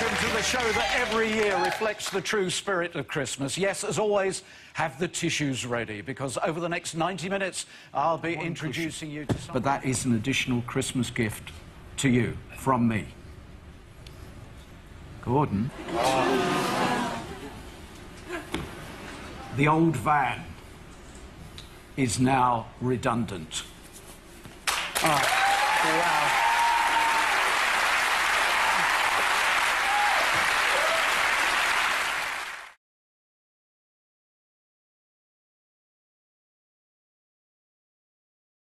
Welcome to the show that every year reflects the true spirit of Christmas. Yes, as always, have the tissues ready because over the next 90 minutes I'll be One introducing cushion. you to some. But that is an additional Christmas gift to you from me. Gordon. The old van is now redundant. Oh, wow.